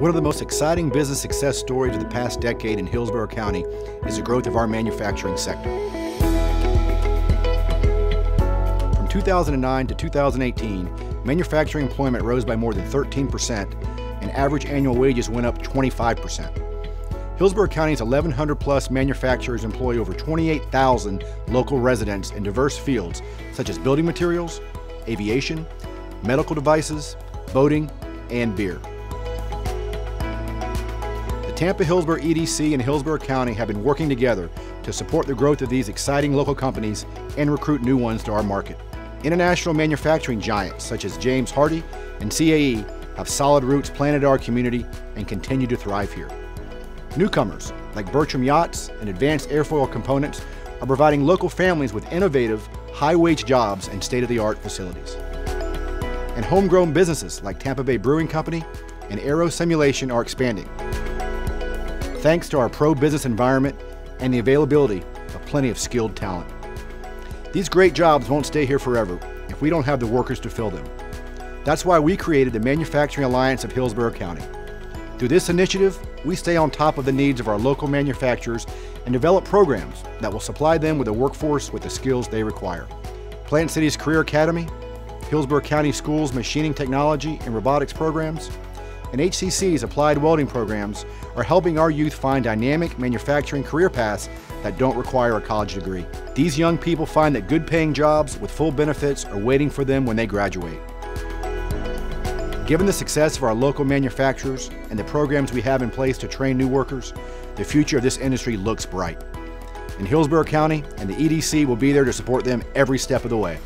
One of the most exciting business success stories of the past decade in Hillsborough County is the growth of our manufacturing sector. From 2009 to 2018, manufacturing employment rose by more than 13%, and average annual wages went up 25%. Hillsborough County's 1,100 plus manufacturers employ over 28,000 local residents in diverse fields such as building materials, aviation, medical devices, boating, and beer. Tampa Hillsborough EDC and Hillsborough County have been working together to support the growth of these exciting local companies and recruit new ones to our market. International manufacturing giants such as James Hardie and CAE have solid roots planted in our community and continue to thrive here. Newcomers like Bertram Yachts and Advanced Airfoil Components are providing local families with innovative, high-wage jobs and state-of-the-art facilities. And homegrown businesses like Tampa Bay Brewing Company and Aero Simulation are expanding thanks to our pro-business environment and the availability of plenty of skilled talent. These great jobs won't stay here forever if we don't have the workers to fill them. That's why we created the Manufacturing Alliance of Hillsborough County. Through this initiative, we stay on top of the needs of our local manufacturers and develop programs that will supply them with a workforce with the skills they require. Plant City's Career Academy, Hillsborough County Schools Machining Technology and Robotics programs, and HCC's applied welding programs are helping our youth find dynamic manufacturing career paths that don't require a college degree. These young people find that good paying jobs with full benefits are waiting for them when they graduate. Given the success of our local manufacturers and the programs we have in place to train new workers, the future of this industry looks bright. In Hillsborough County and the EDC will be there to support them every step of the way.